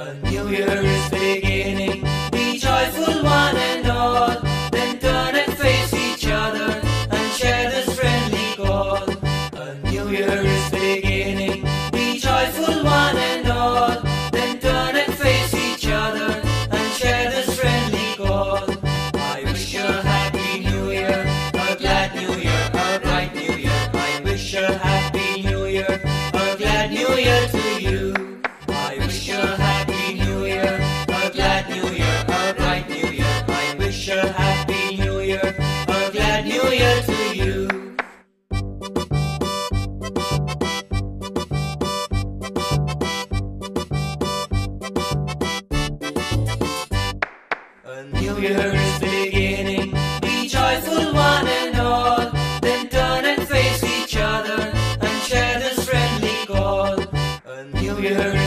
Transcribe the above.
A new year is beginning. Be joyful, one and all. Then turn and face each other and share this friendly call. A new year is beginning. a happy new year, a glad new year to you. A new year is beginning, be joyful one and all. Then turn and face each other and share this friendly call. A new year